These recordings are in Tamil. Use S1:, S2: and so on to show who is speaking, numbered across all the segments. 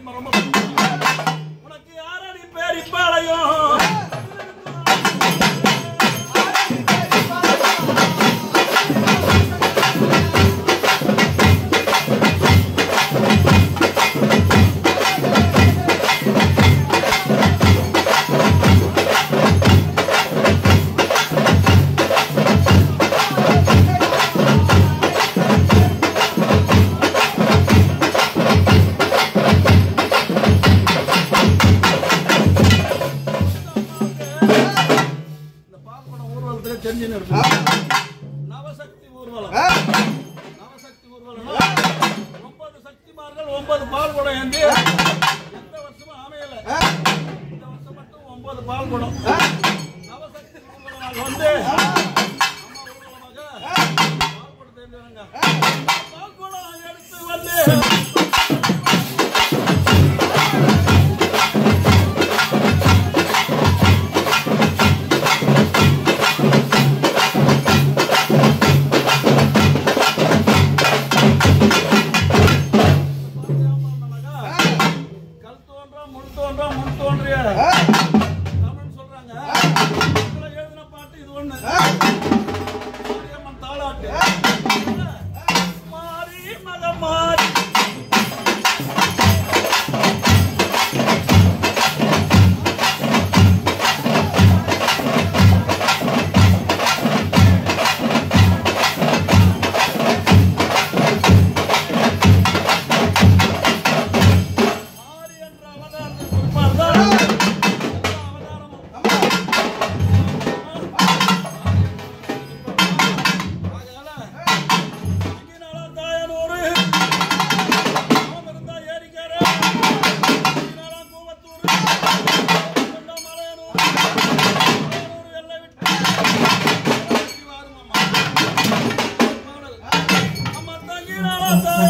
S1: தெரியுமா ரொம்ப உனக்கு யாரடி பேர் இப்பாளையும் தெரிஞ்சுன்னு இருக்கு நவசக்தி ஊர்வலம். நவசக்தி ஊர்வலம். ஒன்பது சக்திமார்கள் ஒன்பது பால் குடம் ஏந்தி எந்த வருஷமும் அமையல. இந்த வருஷம் மட்டும் ஒன்பது பால் குடம். நவசக்தி ஊர்வலமாக வந்து. பால் குடம் எடுத்து வந்து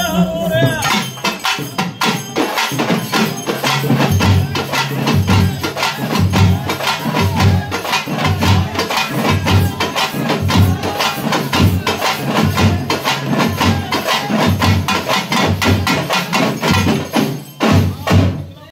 S1: Oh.